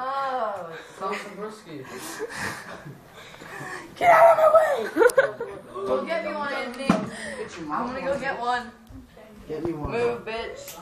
Oh. Sauce. Get out of my way! Go get me one, Anthony. I'm gonna go get one. Get me one. Move, bitch.